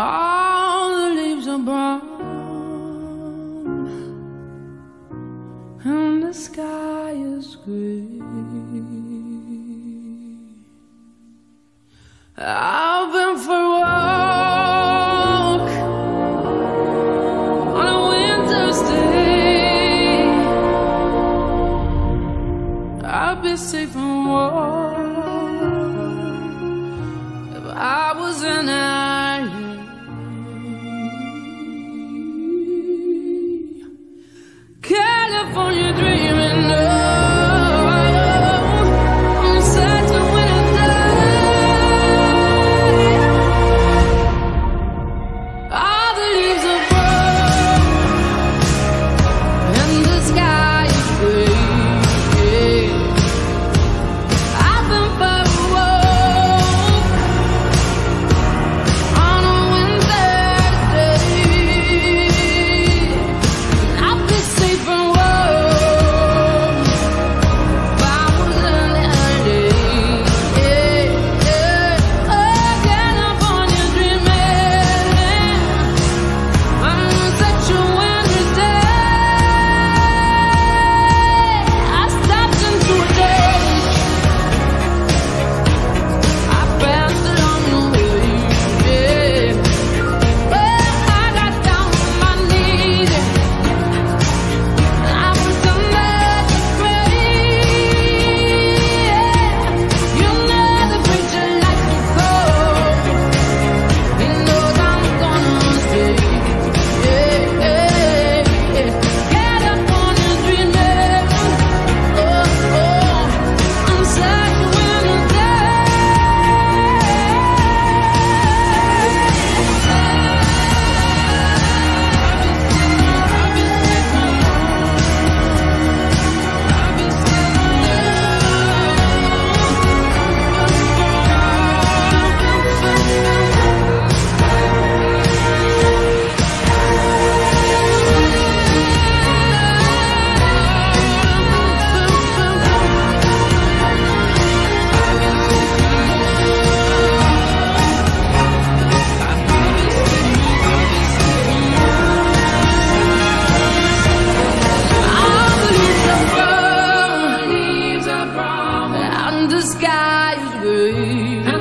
all the leaves are brown and the sky is gray. I've been for a walk on a winter's day. I've been safe from war. the sky is blue.